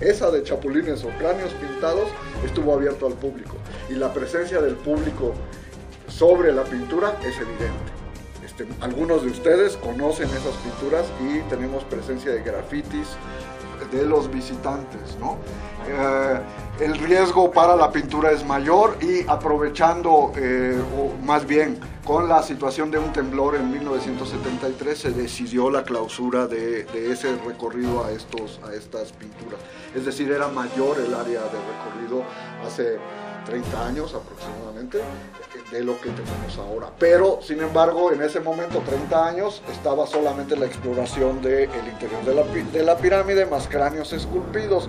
esa de chapulines o cráneos pintados estuvo abierto al público y la presencia del público sobre la pintura es evidente. Este, algunos de ustedes conocen esas pinturas y tenemos presencia de grafitis de los visitantes, ¿no? Eh, el riesgo para la pintura es mayor y aprovechando, eh, o más bien con la situación de un temblor en 1973 se decidió la clausura de, de, ese recorrido a, estos, a estas pinturas. Es decir, era mayor el área de recorrido hace 30 años aproximadamente de lo que tenemos ahora. Pero, sin embargo, en ese momento, 30 años, estaba solamente la exploración del interior de la, de la pirámide, más cráneos esculpidos.